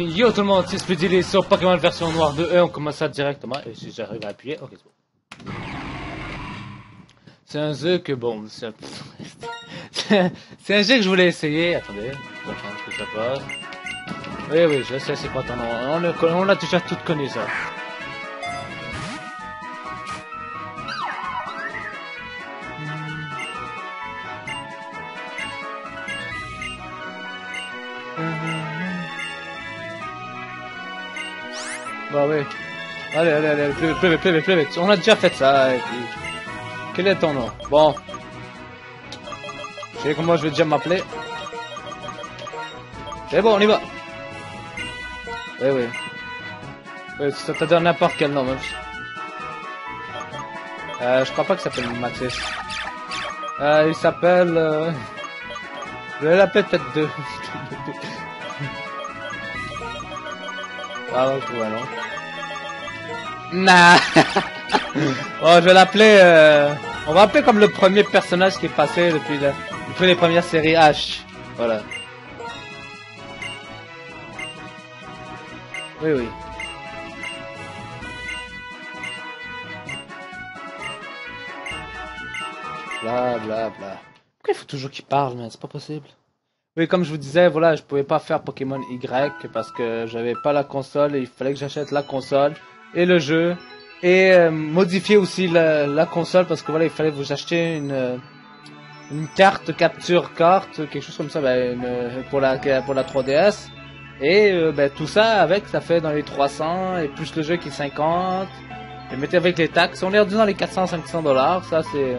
Yo tout le monde, c'est Speedy sur Pokémon version noire 2 et on commence ça directement. Et si j'arrive à appuyer, ok c'est bon. C'est un jeu que bon, c'est un... jeu que je voulais essayer. Attendez, j'attends que ça passe. Oui, oui, je sais, c'est pas ton nom. On, on a déjà tout connu ça. Bah oui. Allez, allez, allez, plus vite, plus vite. On a déjà fait ça. Quel est ton nom? Bon. Je sais comment je vais déjà m'appeler? C'est bon, on y va. Oui, oui. Oui, ça te donne n'importe quel nom. Euh, je crois pas qu'il s'appelle Mathis. Euh, il s'appelle... Euh... Je vais peut-être. ah ouais, vois, non. Nah. oh, je vais l'appeler. Euh... On va l'appeler comme le premier personnage qui est passé depuis, la... depuis les premières séries H. Voilà. Oui, oui. Bla bla bla. Pourquoi il faut toujours qu'il parle, mais c'est pas possible. Oui, comme je vous disais, voilà, je pouvais pas faire Pokémon Y parce que j'avais pas la console et il fallait que j'achète la console et le jeu et euh, modifier aussi la, la console parce que voilà, il fallait vous acheter une euh, une carte capture carte, quelque chose comme ça, ben, une- pour la pour la 3DS. Et euh, ben, tout ça avec, ça fait dans les 300 et plus le jeu qui est 50. Et mettez avec les taxes, on est rendu dans les 400-500 dollars. Ça c'est,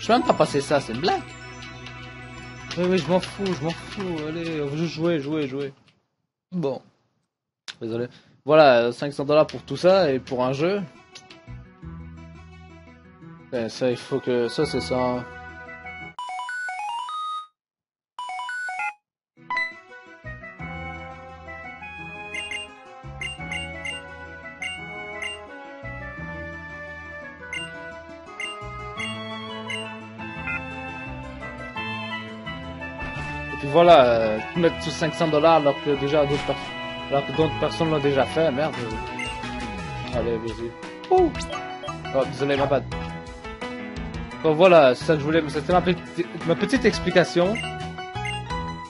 je vais même pas passer ça, c'est une blague. Oui oui, je m'en fous, je m'en fous. Allez, on veut juste jouer, jouer, jouer. Bon, désolé. Voilà, euh, 500 dollars pour tout ça et pour un jeu. Ben, ça, il faut que ça c'est ça. Mettre tous 500 dollars alors que déjà d'autres alors que d'autres personnes l'ont déjà fait, merde. Allez, vas-y. Oh, désolé, ma bad. Bon voilà, ça que je voulais, c'était ma petite, ma petite explication.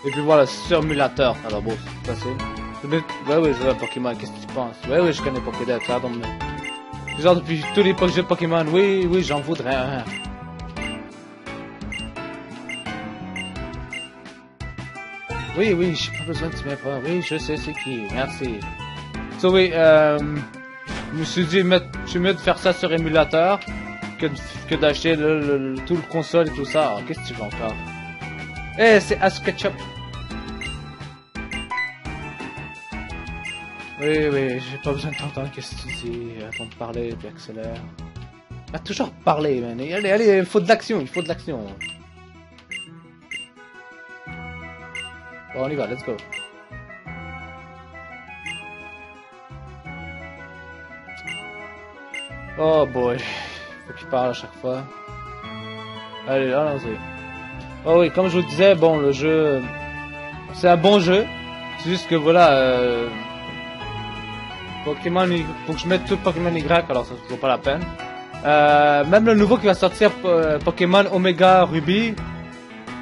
Et puis voilà, surmulateur. Alors bon, c'est vais- Ouais, ouais, je à Pokémon, qu'est-ce que tu penses Ouais, ouais, je connais Pokédex, tombe bien. Genre depuis tous les Pokémon, oui, oui, j'en voudrais un. Oui, oui, j'ai pas besoin de te mettre. Oui, je sais c'est qui. Merci. So, oui, euh, je me suis dit, mettre, je suis mieux de faire ça sur émulateur que, que d'acheter le, tout le console et tout ça. Qu'est-ce que tu veux encore? Eh, c'est Asketchup. Oui, oui, j'ai pas besoin de t'entendre qu'est-ce que tu dis? Attends de parler, puis accélère. Va toujours parler, man. Allez, allez, il faut de l'action, il faut de l'action. On y va, let's go. Oh boy, faut qu'il parle à chaque fois. Allez, allons-y. Oh oui, comme je vous disais, bon, le jeu, c'est un bon jeu. C'est juste que voilà, euh, Pokémon, faut que je mette tout Pokémon Y, alors ça vaut pas la peine. Euh, même le nouveau qui va sortir, euh, Pokémon Omega Ruby,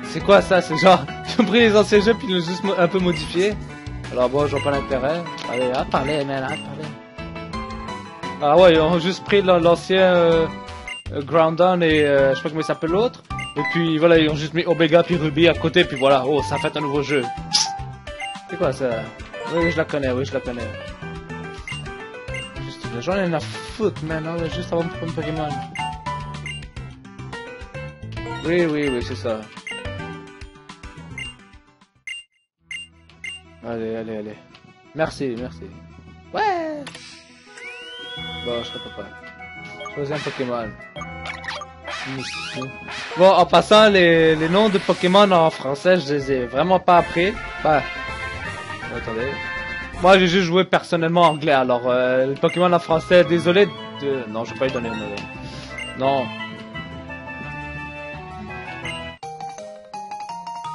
c'est quoi ça C'est genre, ils ont pris les anciens jeux puis ils l'ont juste un peu modifié. Alors bon, je vois pas l'intérêt. Allez, à parler, man, à parler. Ah ouais, ils ont juste pris l'an- l'ancien euh, euh, Groundon et euh, je sais pas comment il s'appelle l'autre. Et puis voilà, ils ont juste mis Omega puis Ruby à côté, puis voilà, oh, ça fait un nouveau jeu. C'est quoi ça? Oui, je la connais, oui, je la connais. Juste, j'en ai rien à foutre, man, hein, juste avant de prendre Pokémon. Oui, oui, oui, c'est ça. Allez, allez, allez. Merci, merci. Ouais Bon, je serai pas Choisis un Pokémon. Bon, en passant, les, les noms de Pokémon en français, je les ai vraiment pas appris. Bah, attendez. Moi, j'ai juste joué personnellement anglais, alors euh, le Pokémon en français, désolé de... Non, je vais pas lui donner le nom. Non.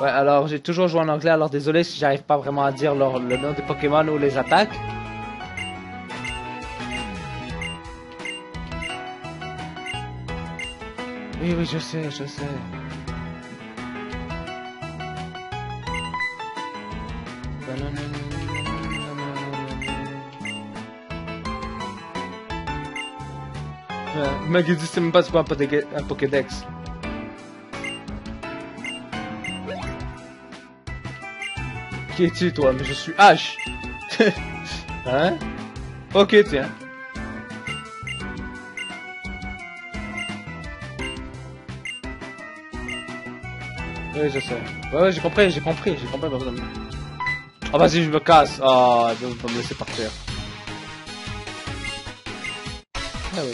Ouais, alors j'ai toujours joué en anglais, alors désolé si j'arrive pas vraiment à dire leur- le nom des Pokémon ou les attaques. Oui, oui, je sais, je sais. Ouais, Maggie dit c'est même pas un Pokédex. Qui es-tu toi Mais je suis H. hein Ok tiens. Oui je sais. Ouais, ouais j'ai compris, j'ai compris, j'ai compris. pardon. Oh vas-y je me casse. Oh, je vais me laisser partir. Ah oui.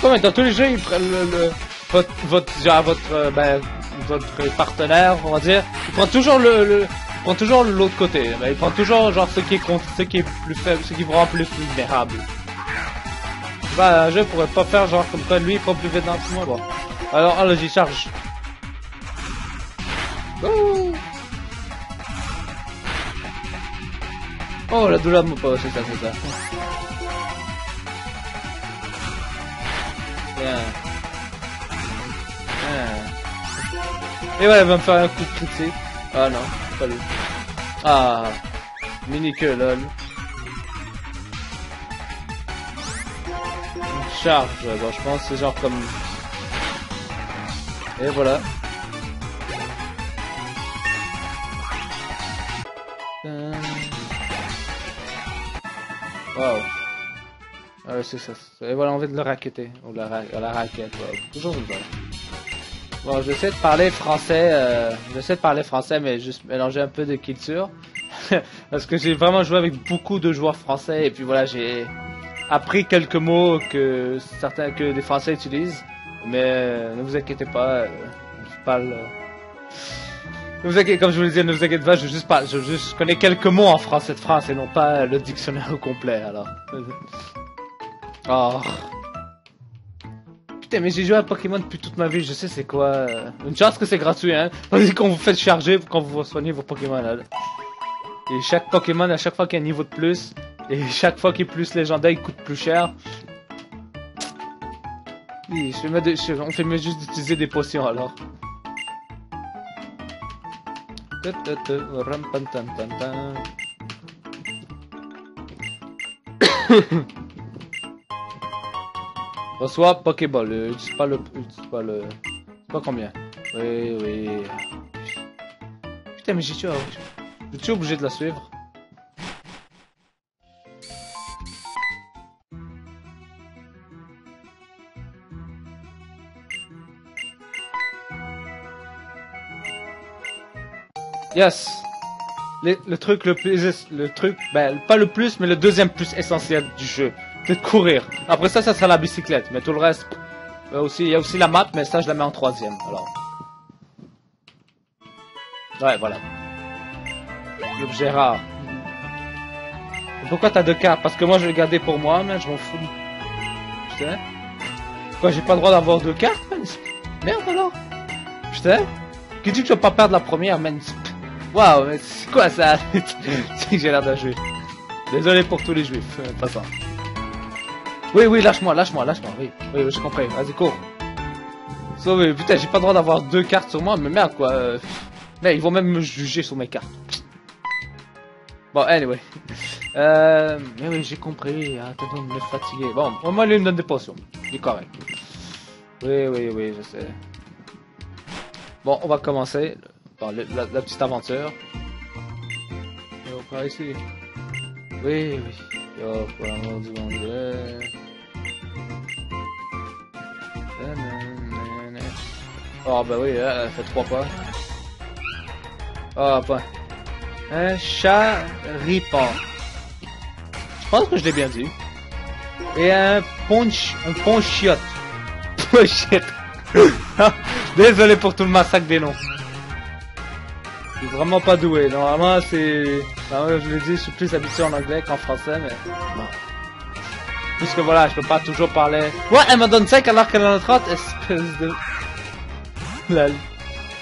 Comme dans tous les jeux, ils prennent le, le- votre, votre, genre, votre, euh, ben, votre partenaire, on va dire, il prend toujours le, le prend toujours l'autre côté. Il prend toujours genre ce qui est contre, ce qui est plus faible, ce qui vous rend plus vulnérable. Bah, un jeu pourrait pas faire genre comme ça, lui il prend plus vite dans tout le monde. Alors, allez, j'y charge. Oh, la douleur de mon pote, c'est ça, c'est ça. Et ouais, elle va me faire un coup de critique. Ah non, Ah, mini queue, lol. Une charge, bon, je pense que c'est genre comme... Et voilà. Wow. Ah ouais, c'est ça. Et voilà, on vient de le raqueter. Ou la, ra la. Toujours une bonne. Bon, j'essaie de parler français, euh, j'essaie de parler français, mais juste mélanger un peu de culture. Parce que j'ai vraiment joué avec beaucoup de joueurs français, et puis voilà, j'ai appris quelques mots que certains, que les français utilisent. Mais euh, ne vous inquiétez pas, euh, je parle... euh, ne vous inquiétez, comme je vous le disais, ne vous inquiétez pas, je juste parle, je connais quelques mots en français de France et non pas le dictionnaire au complet, alors. Oh. Putain, mais j'ai joué à Pokémon depuis toute ma vie, je sais c'est quoi. Une chance que c'est gratuit, hein. Quand vous faites charger, quand vous soignez vos Pokémon, là. Et chaque Pokémon, à chaque fois qu'il y a un niveau de plus, et chaque fois qu'il est plus légendaire, il coûte plus cher. Je de- je- on fait mieux juste d'utiliser des potions, alors. Reçois Pokéball, euh, utilise pas le... pas le... Pas combien Oui, oui... Putain, mais j'ai tué... Je suis obligé de la suivre. Yes le, le truc le plus... Le truc... Ben, pas le plus, mais le deuxième plus essentiel du jeu. De courir. Après ça, ça sera la bicyclette. Mais tout le reste... euh, aussi, il y a aussi la map, mais ça, je la mets en troisième. Alors... Ouais, voilà. L'objet rare. Pourquoi t'as deux cartes? Parce que moi, je vais garder pour moi, mais je m'en fous. Putain. Quoi, j'ai pas le droit d'avoir deux cartes, Merde, alors Putain. Qui dit que je vais pas perdre la première, man Waouh, mais c'est quoi ça? J'ai l'air d'un juif. Désolé pour tous les juifs, euh, pas ça. Oui, oui, lâche-moi, lâche-moi, lâche-moi, oui. Oui, oui, j'ai compris, vas-y, cours. Sauvé, putain, j'ai pas le droit d'avoir deux cartes sur moi, mais merde, quoi. euh, ils vont même me juger sur mes cartes. Bon, anyway. Euh, mais oui, j'ai compris, attends de me fatiguer. Bon, au moins, lui, il me donne des potions. Il est correct. Oui, oui, oui, je sais. Bon, on va commencer par la, petite aventure. On va ici. Oui, oui. Yo, pour l'amour du bon Dieu. Oh, bah oui, hein, elle fait trois pas. Ah, point. Un charipant. Je pense que je l'ai bien dit. Et un ponch, un ponchiote. Ponchiote. Désolé pour tout le massacre des noms. Je suis vraiment pas doué. Normalement, c'est... Je l'ai dit, je suis plus habitué en anglais qu'en français, mais... Bon. Puisque voilà, je peux pas toujours parler... Ouais, elle m'a donné 5 alors qu'elle en a 30, espèce de... Lol.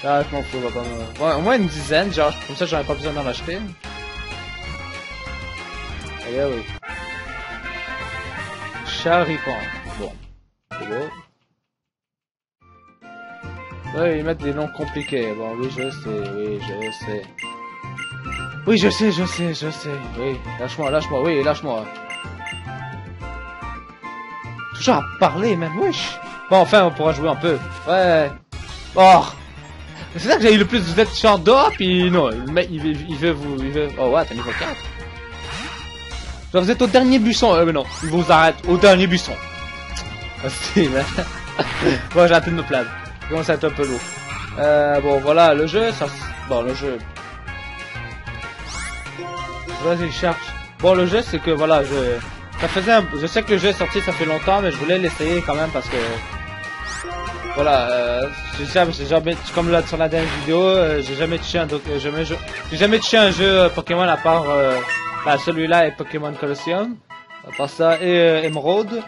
Ah, je m'en fous, va pas me... Ouais, au moins une dizaine, genre, comme ça j'aurais pas besoin d'en acheter. Eh oui. Charipon. Bon. C'est beau. Ouais, ils mettent des noms compliqués. Bon, oui, je sais, oui, je sais. Oui, je sais, je sais, je sais. Oui, lâche-moi, lâche-moi, oui, lâche-moi. Toujours à parler, même, wesh. Bon, enfin, on pourra jouer un peu. Ouais. Oh C'est ça que j'ai eu le plus de chant d'or, puis non, mec, il veut, il vous... Il veut... Oh, ouais, t'es niveau 4. Genre, vous êtes au dernier buisson. Euh, mais non, ils vous arrêtent au dernier buisson. Ah, si, mais... bon, j'ai hâte de me plaindre. Comment ça être un peu lourd. Euh, bon, voilà, le jeu, ça... Bon, le jeu... Vas-y, cherche. Bon, le jeu, c'est que, voilà, je... Ça faisait. Je sais que le jeu est sorti, ça fait longtemps, mais je voulais l'essayer quand même parce que... Voilà, euh, j'ai jamais, comme sur la dernière vidéo, euh, j'ai jamais touché un, jamais, j'ai jamais touché un jeu euh, Pokémon à part, euh, bah, celui-là et Pokémon Colosseum. À part ça et euh, Emerald.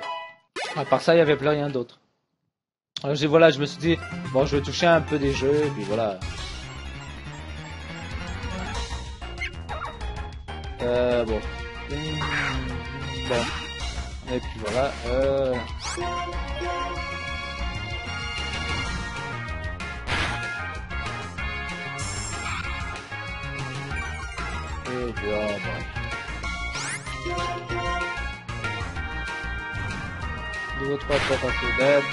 À part ça, il y avait plus rien d'autre. Alors j'ai voilà, je me suis dit, bon, je vais toucher un peu des jeux, et puis voilà. Euh, bon. Bon. Et puis voilà. Euh... Et puis, oh, bon. Niveau 3 pas passer d'aide.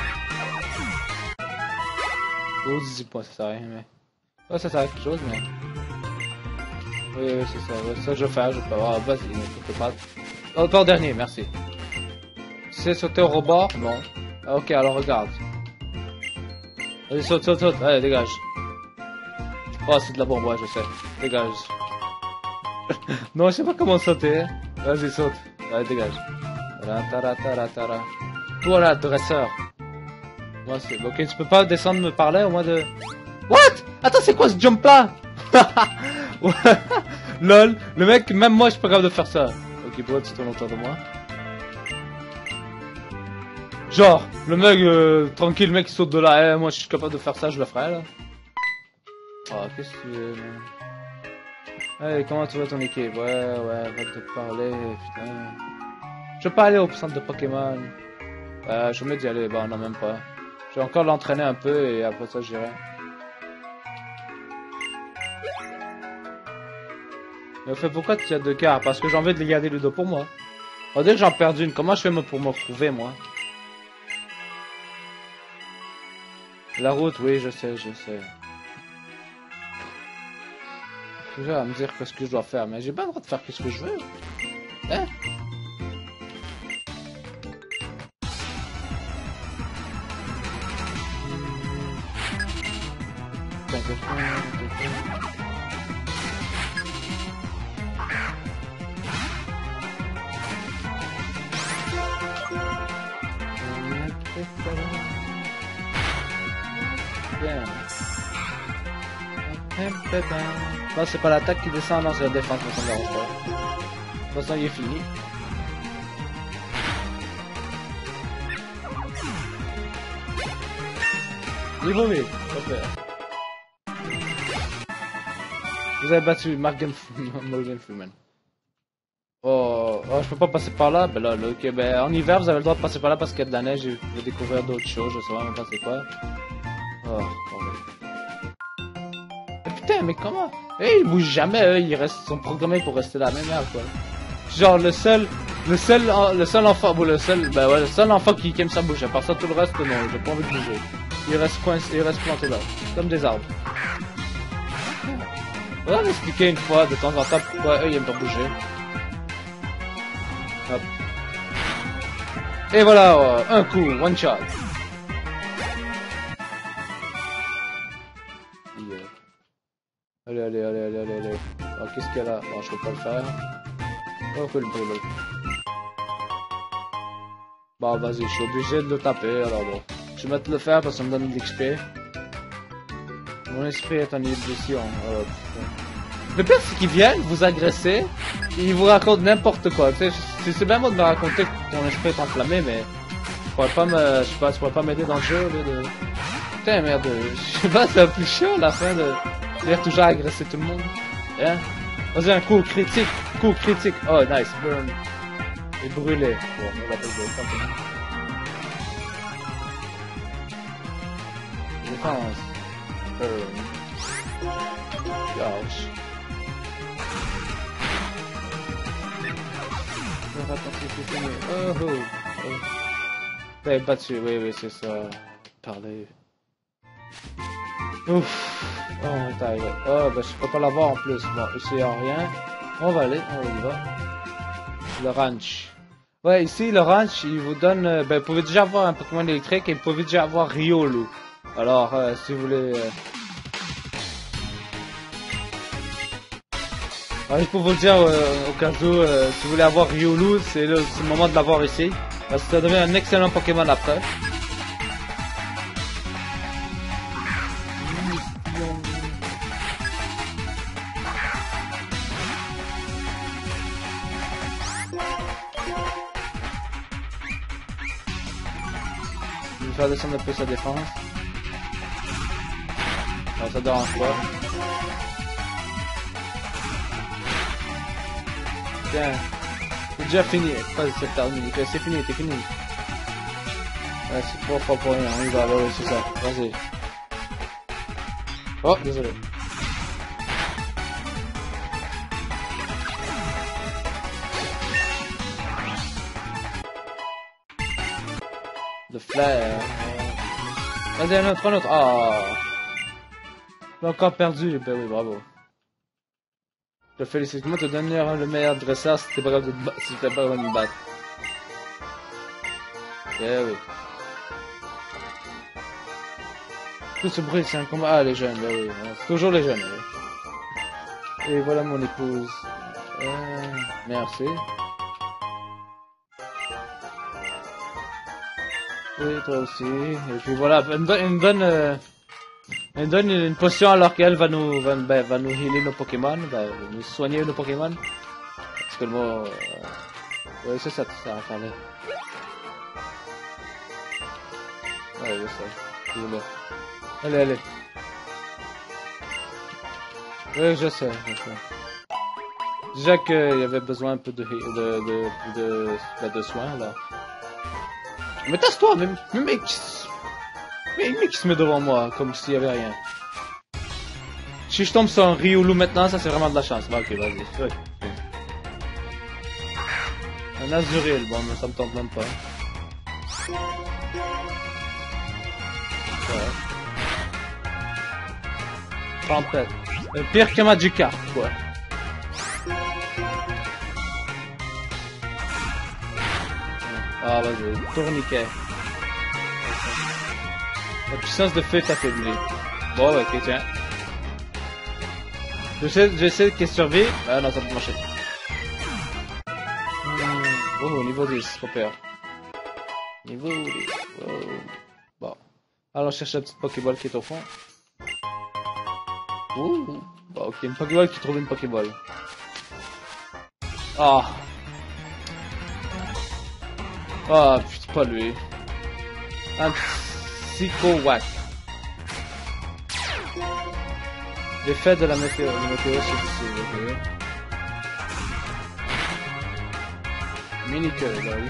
Oh, 18 points, ça sert à rien, mais... Ouais, ça sert à quelque chose, mais... Oui, oui, c'est ça. Ça, je vais faire, je faire. Ah, vas-y, ne t'inquiète pas. Oh, toi, dernier, merci. C'est sauter au robot Non. Ah, ok, alors regarde. Vas-y, saute, saute, saute. Allez, dégage. Oh, c'est de la bombe, ouais, je sais. Dégage. non, je sais pas comment sauter. Vas-y, saute. Allez, dégage. Tara, tara, tara. Toi, là, dresseur. Moi, c'est... Ok, tu peux pas descendre me parler au moins de... What? Attends, c'est quoi ce jump là Lol, le mec, même moi, je suis pas capable de faire ça. Ok, pourquoi tu tournes autour de moi Genre, le mec, euh, tranquille, le mec qui saute de là, eh, moi je suis capable de faire ça, je le ferai là. Oh, qu'est-ce que Hey, comment tu vas ton équipe? Ouais, ouais, va te parler, putain. Je veux pas aller au centre de Pokémon. Euh, je vais d'y aller, bah non, même pas. Je vais encore l'entraîner un peu et après ça j'irai. Mais fait pourquoi tu as deux cartes? Parce que j'ai envie de les garder le dos pour moi. On dirait que j'en perds une. Comment je fais pour me retrouver moi? La route, oui, je sais, je sais. Déjà à me dire qu'est-ce que je dois faire, mais j'ai pas le droit de faire ce que je veux. Hein? Non, c'est pas l'attaque qui descend, non, c'est la défense, ça dérange pas. De toute façon, il est fini. Niveau 8, ok. Vous avez battu Morgan, Morgan. Oh, oh, je peux pas passer par là? Ben là, ok, ben en hiver, vous avez le droit de passer par là parce qu'il y a de la neige et vous découvrir d'autres choses, je sais même pas c'est quoi. Oh, bon, mais putain, mais comment? Eh, ils bougent jamais, eux, ils restent, sont programmés pour rester la même heure, quoi. Genre, le seul, le seul, le seul enfant, bon, le seul, ben ouais, le seul enfant qui, aime ça bouger. À part ça, tout le reste, non, j'ai pas envie de bouger. Ils restent coincés, ils restent plantés là. Comme des arbres. On va m'expliquer une fois, de temps en temps, pourquoi eux, ils aiment pas bouger. Hop. Et voilà, euh, un coup, one shot. Allez, allez, allez, allez, allez, allez. Alors, qu'est-ce qu'il y a là je peux pas le faire. Oh, que le brûle. Bon, vas-y, je suis obligé de le taper, alors bon. Je vais mettre le faire parce que ça me donne de l'XP. Mon esprit est en ébullition. Le pire, c'est qu'ils viennent vous agresser, et ils vous racontent n'importe quoi. C'est bien bon de me raconter que ton esprit est enflammé, mais tu pourrais pas me, je pourrais pas m'aider dans le jeu au lieu de... Putain, merde, je sais pas, c'est un peu chiant la fin de l'air toujours agresser tout le monde. Hein? Vas-y, un coup critique, coup critique. Oh, nice, burn. Et brûlé. Bon, on va pas le tant pis. Défense. Burn. Gosh. Oh, oh. oh. Battu, oui, oui, c'est ça. Parler. Ouf. Oh. Oh, ben, je peux pas l'avoir en plus. Bon, a rien. On va aller, on y va. Le ranch. Ouais, ici, le ranch, il vous donne... euh, Ben, vous pouvez déjà avoir un Pokémon électrique et vous pouvez déjà avoir Riolu. Alors, euh, si vous voulez... euh, Ouais, je peux vous dire euh, au cas où, si vous voulez avoir Riolu, c'est le, le moment de l'avoir ici. Parce que ça devient un excellent Pokémon après. Peu sa défense. Non, ça dérange pas. Tiens. C'est déjà fini. Pas c'est terminé. C'est fini, c'est fini. Ouais, c'est trois pour rien. Y va, ouais, ouais, c'est ça. Vas-y. Oh, désolé. Le flair. Vas-y, un autre, un autre. Ah. J'ai encore perdu. Ben oui, bravo. Je te félicite. Moi, te donner le meilleur dresseur si t'es pas capable de te si pas de battre. Eh oui. Tout ce bruit, c'est un combat. Ah, les jeunes, ben oui. C'est toujours les jeunes, oui. Et voilà mon épouse. Euh, merci. Toi aussi. Et puis voilà, elle me donne, elle euh, me donne une potion alors qu'elle va nous, va, ben, va nous healer nos Pokémon, va nous soigner nos Pokémon. Parce que le mot, euh, oui, c'est ça, ça parler. Ouais, je sais. Allez, allez. Oui, je sais, je sais. Déjà qu'il y avait besoin un peu de, de, de, de, de, de soins, là. Mais tasse-toi, même, même mec, mais mec qui se met devant moi, comme s'il y avait rien. Si je tombe sur un Riolu maintenant, ça c'est vraiment de la chance. Bah, ok, vas-y. Un Azuril, bon, mais ça me tente même pas. Ouais. Tempête. Euh, pire que Magikarp, quoi. Ah, vas-y, tourniquet. La puissance de feu t'affaiblit. Bon, ouais, ok, tiens. J'essaie, j'essaie qu'elle survit. Ah non, ça peut marcher. Hmm, Oh, niveau 10, pas peur. Niveau 10. Oh. Bon. Alors, cherche la petite Pokéball qui est au fond. Ouh. Bon, ok, une Pokéball qui trouve une Pokéball. Ah. Ah, putain, pas lui. Un Psycho-Wack. L'effet de la météo, la météo c'est difficile, ok. Mini queue, là, oui.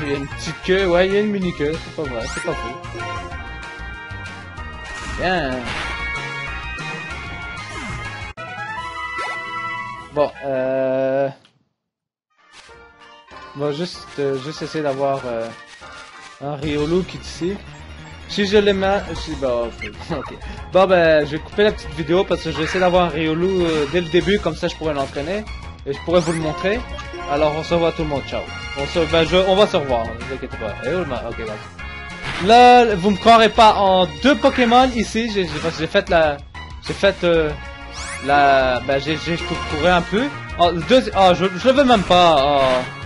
Il y a une petite queue, ouais, il y a une mini queue, c'est pas vrai, c'est pas faux. Bien. Bon, euh... On va juste, euh, juste essayer d'avoir euh, un Riolu qui ici. Si je les mets... Si, bah, ok. Bon, ben, je vais couper la petite vidéo parce que je vais essayer d'avoir un Riolu euh, dès le début, comme ça je pourrais l'entraîner. Et je pourrais vous le montrer. Alors, on se revoit tout le monde, ciao. On, se, ben, je, on va se revoir, ne vous inquiétez pas. Et le ma- Ok. Là, vous me croirez pas en deux Pokémon ici. J'ai fait la... J'ai fait... euh, la... Ben, j'ai couru un peu. Oh, le deuxi- oh, je, je le veux même pas. Oh.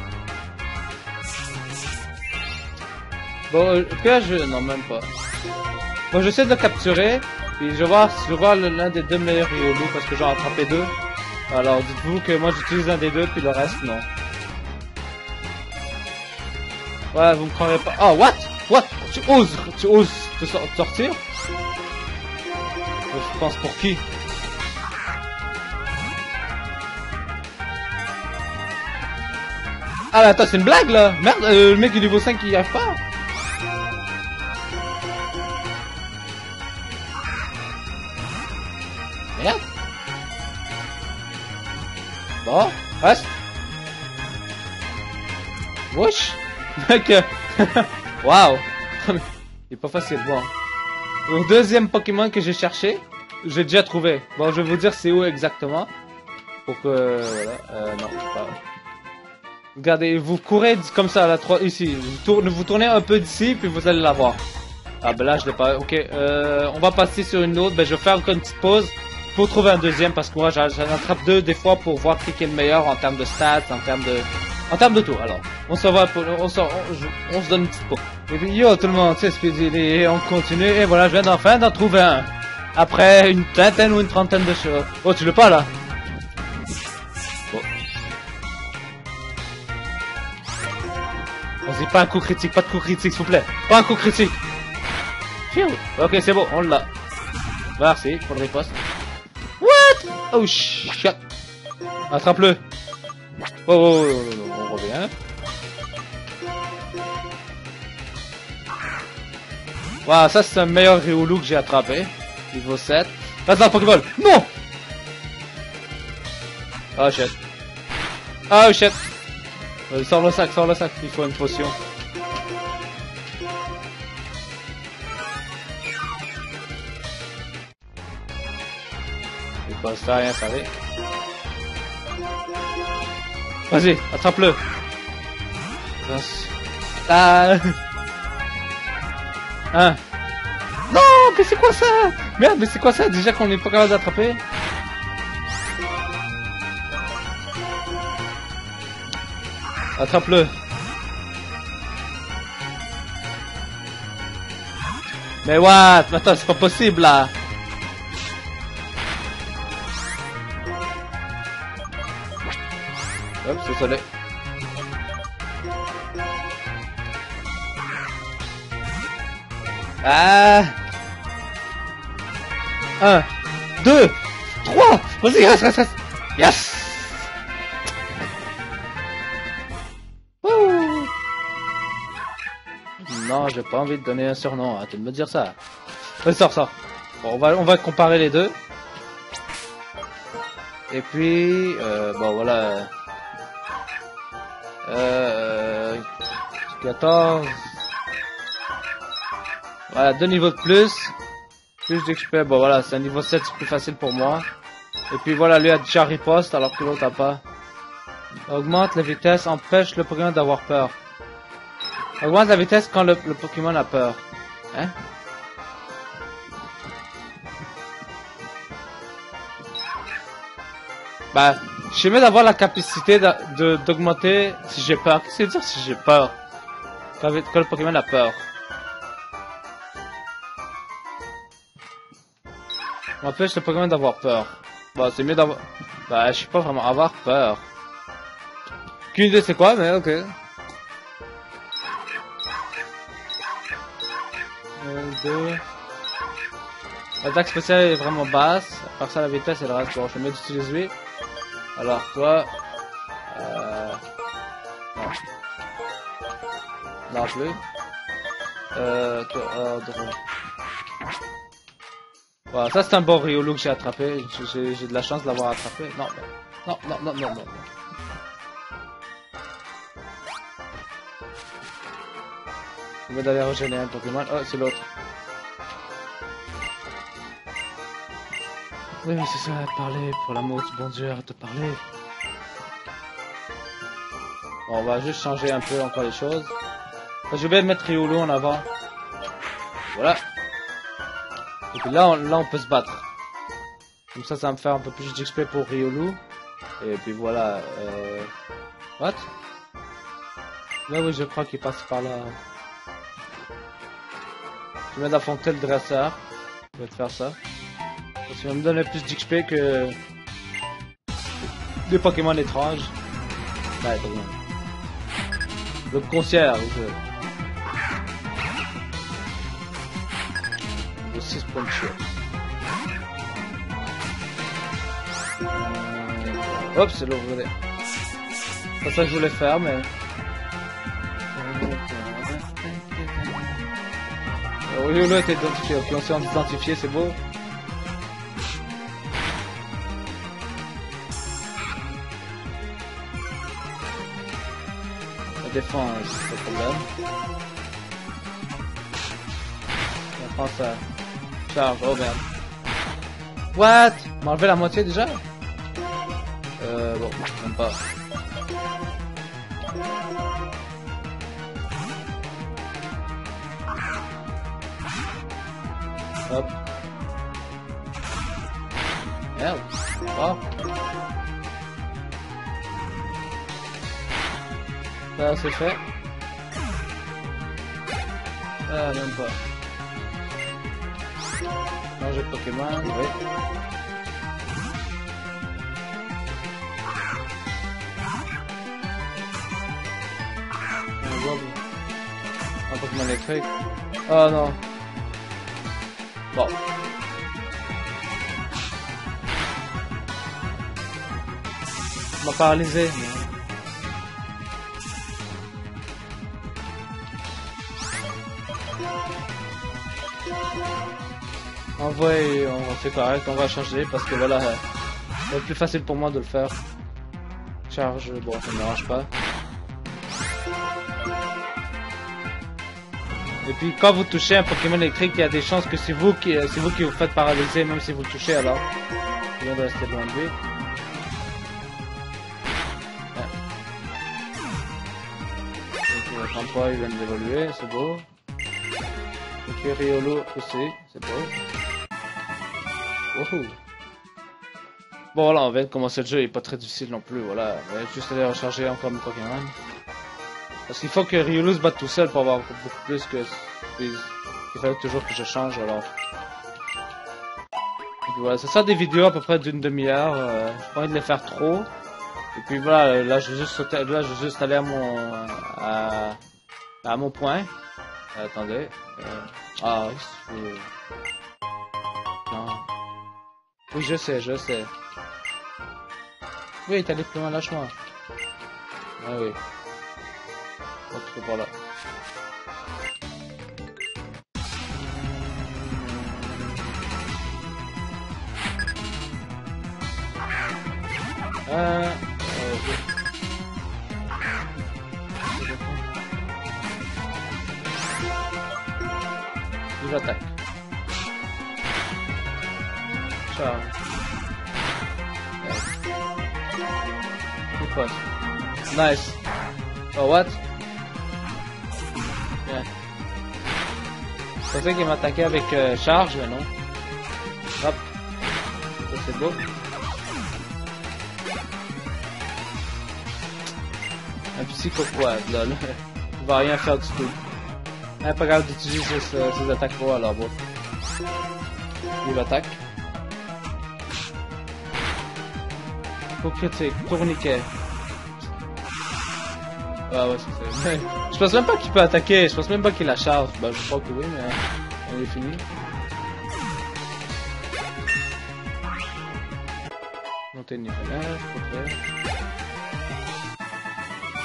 Bon, euh, que je... Non, même pas. Bon, j'essaie de le capturer. Puis je vais voir, je vais voir l'un des deux meilleurs Riolu parce que j'en ai attrapé deux. Alors, dites-vous que moi j'utilise un des deux, puis le reste, non. Ouais, vous me croirez pas. Oh, what? What? Tu oses Tu oses te sortir? Je pense pour qui? Ah, attends, c'est une blague là Merde, euh, le mec du niveau 5 qui y arrive pas Reste Wesh Mec Waouh Il est pas facile, bon. Le deuxième Pokémon que j'ai cherché, j'ai déjà trouvé. Bon, je vais vous dire c'est où exactement. Pour que... Euh, non, pas... Regardez, vous courez comme ça, là, ici. Vous tournez, vous tournez un peu d'ici, puis vous allez la voir. Ah ben là, je l'ai pas. Ok, euh, on va passer sur une autre. Ben, je vais faire encore une petite pause pour trouver un deuxième, parce que moi, j'en attrape deux des fois pour voir qui est le meilleur en termes de stats, en termes de... En termes de tout, alors. On se va, on, se, on, se donne une petite pause. Et puis, yo, tout le monde, c'est et on continue. Et voilà, je viens d'enfin d'en trouver un. Après une vingtaine ou une trentaine de choses. Oh, tu le pas, là? Vas-y, pas un coup critique, pas de coup critique, s'il vous plaît. Pas un coup critique. Ok, c'est bon, on l'a. Merci pour le riposte. Oh shit. Attrape-le. Oh, oh, oh, oh, on revient. Voilà, ça c'est un meilleur Riolu que j'ai attrapé. Niveau 7. Vas-y, un Pokéball. Non Oh shit. Oh shit. Euh, sors le sac, sors le sac, il faut une potion. Il passe rien, ça va. Vas-y, attrape-le. Ah. Hein. Non, mais c'est quoi ça? Merde, mais c'est quoi ça? Déjà qu'on est pas capable d'attraper Attrape-le. Mais what? Attends, c'est pas possible là. Soleil. Ah 1, 2, 3 Vas-y, reste, reste, reste Yes Non, j'ai pas envie de donner un surnom, arrêtez de me dire ça. Vas-y, sors. Bon, on va, on va comparer les deux. Et puis, euh, bon, voilà. Euh, 14. Voilà, deux niveaux de plus. Plus d'XP, bon voilà, c'est un niveau 7, c'est plus facile pour moi. Et puis voilà, lui a déjà riposte alors que l'autre a pas. Augmente la vitesse, empêche le Pokémon d'avoir peur. Augmente la vitesse quand le, Pokémon a peur. Hein? Bah, mieux d'avoir la capacité d'augmenter si j'ai peur. Qu'est-ce que c'est dire si j'ai peur? Quand le Pokémon a peur M'empêche le Pokémon d'avoir peur. Bah, c'est mieux d'avoir... Bah, je sais pas vraiment avoir peur. Qu'une idée c'est quoi, mais ok. Un, deux... L'attaque spéciale est vraiment basse. À part ça, la vitesse, elle reste bon. Je vais mieux d'utiliser Alors, toi... Euh... Non. Non plus. Euh... Toi... Euh... Voilà, ça c'est un bon Riolu que j'ai attrapé. J'ai de la chance de l'avoir attrapé. Non, non, non, non, non, non. On va d'aller rejoindre un Pokémon. Oh, c'est l'autre. Oui, mais c'est ça, parler, pour l'amour du bon Dieu, arrête de parler. Bon, on va juste changer un peu encore les choses. Je vais mettre Riolu en avant. Voilà. Et puis là, on, là, on peut se battre. Comme ça, ça va me faire un peu plus d'XP pour Riolu. Et puis voilà. Euh... What? Là, oui, je crois qu'il passe par là. Je viens d'affronter le dresseur. Je vais te faire ça. Parce va me donner plus d'XP que... Des Pokémon étranges. Ouais, Le concierge. de 6 points de. Hop, c'est l'ouvre C'est pas ça que je voulais faire, mais... Riolo est identifié, ok, on s'est identifié, c'est beau. La défense, c'est pas problème. La France, ça charge, oh merde. What? M'a enlevé la moitié déjà? Euh, bon, même pas. Hop. Merde. Oh. Ça, c'est fait. Ah, même pas. Manger Pokémon, oui. Un Pokémon électrique. Oh non. Bon. On m'a paralysé. En on fait correct, on va changer parce que voilà, c'est plus facile pour moi de le faire. Charge, bon, ça ne me dérange pas. Et puis quand vous touchez un Pokémon électrique, il y a des chances que c'est vous qui, c'est vous qui vous faites paralyser, même si vous le touchez alors. Il de rester loin de lui. Ouais. 33, il vient d'évoluer, c'est beau. Et puis Riolo aussi, c'est beau. Bon voilà, on vient de commencer le jeu, il est pas très difficile non plus, voilà. On va juste aller recharger encore mes Pokémon. Parce qu'il faut que Riolu se batte tout seul pour avoir beaucoup plus que... Il fallait toujours que je change, alors... voilà, ça des vidéos à peu près d'une demi-heure. Euh, j'ai pas envie de les faire trop. Et puis voilà, là je vais juste sauter, là je vais juste aller à mon... à, mon point. Attendez. Euh, ah, oui. Oui, je sais, je sais. Oui, t'es allé plus lâche-moi. Ah oui. Autre par là. Nice. Oh, what? Je pensais qu'il m'attaquait avec euh, charge, mais non. Hop. Ça c'est beau. Un psychoquad, là. Il va rien faire du tout. N'est pas capable d'utiliser ses, ses, attaques pro alors bon. Il attaque. Coup critique, tourniquet. Ah ouais, c'est ça. je pense même pas qu'il peut attaquer, je pense même pas qu'il la charge. Bah, je crois que oui, mais elle est finie. Monter le niveau 9,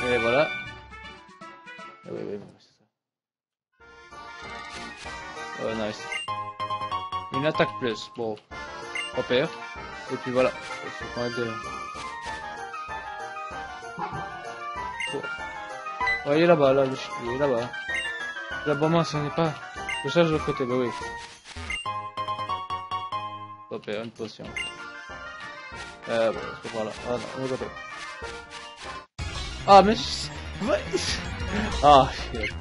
Et voilà. Ah oui, oui, c'est ça. Oh, nice. Une attaque plus, bon, pas pire. Et puis voilà, de... Ouais, il est là-bas, là, le il est là-bas. Là-bas, moi, ce n'est pas. Je cherche de l'autre côté, bah oui. Hop, une potion. Euh, bon, c'est pas là. Ah non, on côté. Ah, mais. Ah, shit.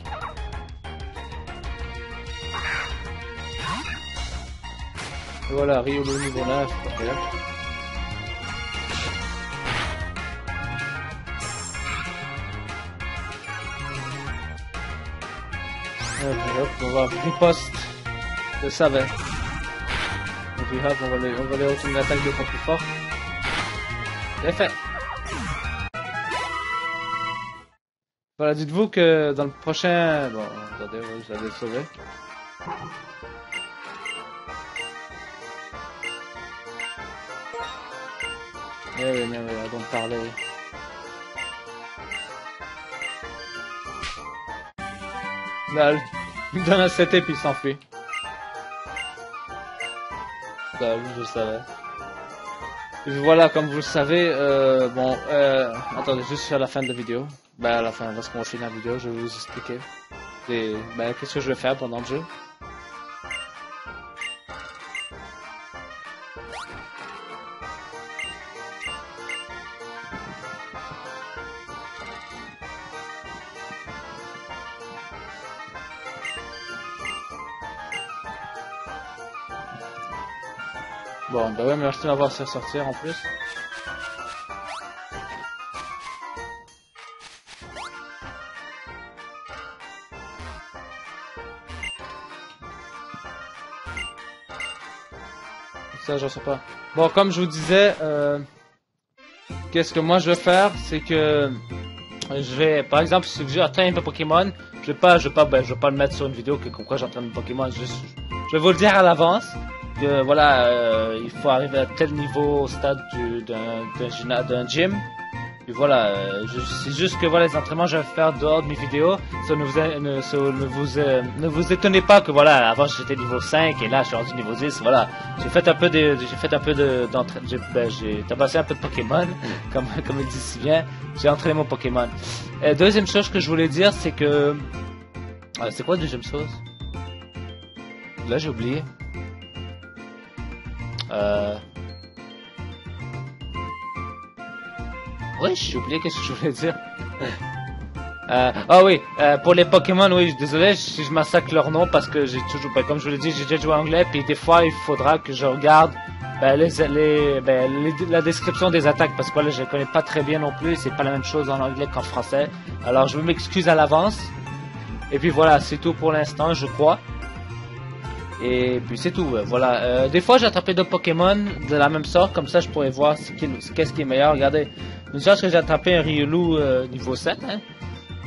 Et voilà, Rio le niveau 9, hop, on va riposte le savait. Et on va les, on va les retourner l'attaque deux fois plus fort. C'est fait Voilà, dites-vous que dans le prochain... Bon, attendez, je vais le sauver. Eh oui, mais avant de parler... Il me donne un CT puis il s'enfuit. Lol, je le savais. Et voilà, comme vous le savez, euh, bon, euh, attendez, juste à la fin de la vidéo. Ben, à la fin, lorsqu'on finit la vidéo, je vais vous expliquer. Et, ben, qu'est-ce que je vais faire pendant le jeu? Ouais, fait sortir en plus. Ça, je sais pas. Bon, comme je vous disais, euh, qu'est-ce que moi je vais faire, c'est que je vais, par exemple, si j'ai atteint un Pokémon, je vais pas, je vais pas, ben, je vais pas le mettre sur une vidéo que comme quoi j'entraîne Pokémon. Je vais vous le dire à l'avance voilà, euh, il faut arriver à tel niveau au stade d'un d'un gym. Et voilà, euh, c'est juste que voilà les entraînements je vais faire dehors de mes vidéos, ça ne vous euh, ne vous étonnez pas que voilà, avant j'étais niveau 5 et là je suis rendu niveau 10, voilà. J'ai fait un peu de j'ai fait un peu de d'entraînement j'ai tabassé un peu de Pokémon comme comme il dit si bien. J'ai entraîné mon Pokémon. Deuxième chose que je voulais dire, c'est que c'est quoi la deuxième chose? Là, j'ai oublié. Euh... Oui, j'ai oublié qu'est-ce que je voulais dire. Euh, ah oui, euh, pour les Pokémon, oui, désolé si je massacre leur nom parce que j'ai toujours, ben, comme je vous l'ai dit, j'ai déjà joué anglais, puis des fois il faudra que je regarde ben, les, les, ben, la description des attaques parce que là je ne connais pas très bien non plus, c'est pas la même chose en anglais qu'en français. Alors je m'excuse à l'avance. Et puis voilà, c'est tout pour l'instant, je crois. Et puis c'est tout, voilà. Euh, des fois j'ai attrapé deux Pokémon de la même sorte, comme ça je pourrais voir qu'est-ce qui est meilleur. Regardez, une chance que j'ai attrapé un Riolu euh, niveau 7, hein.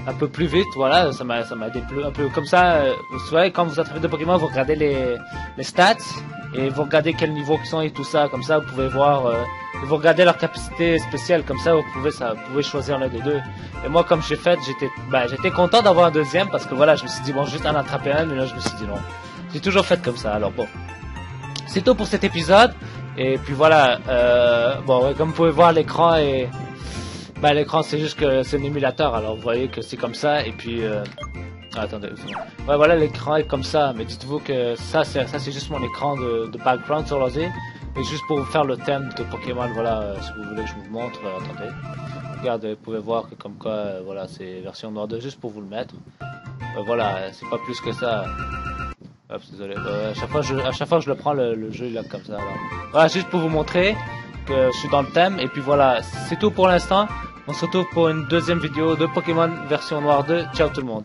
un peu plus vite, voilà, ça m'a ça déplu un peu comme ça. Euh, vous savez, quand vous attrapez deux Pokémon, vous regardez les, les stats et vous regardez quel niveau ils sont et tout ça, comme ça vous pouvez voir, euh, vous regardez leur capacité spéciale, comme ça vous pouvez ça, pouvez choisir l'un des deux. Et moi comme j'ai fait, j'étais bah, j'étais content d'avoir un deuxième parce que voilà, je me suis dit bon juste en attraper un, mais là je me suis dit non. J'ai toujours fait comme ça, alors bon. C'est tout pour cet épisode. Et puis voilà, euh, bon, comme vous pouvez voir, l'écran est... Bah, l'écran, c'est juste que c'est un émulateur, alors vous voyez que c'est comme ça, et puis... Euh... Attendez, ouais, voilà, l'écran est comme ça, mais dites-vous que ça, c'est ça, c'est juste mon écran de, de background sur l'ordi. Et juste pour vous faire le thème de Pokémon, voilà, euh, si vous voulez que je vous montre, euh, attendez. Regardez, vous pouvez voir que comme quoi, euh, voilà, c'est version noire 2, juste pour vous le mettre. voilà, c'est pas plus que ça. Hop, désolé. Euh, à, chaque fois, je, à chaque fois je le prends, le, le jeu il est comme ça. Voilà, juste pour vous montrer que je suis dans le thème. Et puis voilà, c'est tout pour l'instant. On se retrouve pour une deuxième vidéo de Pokémon version noire 2. Ciao tout le monde.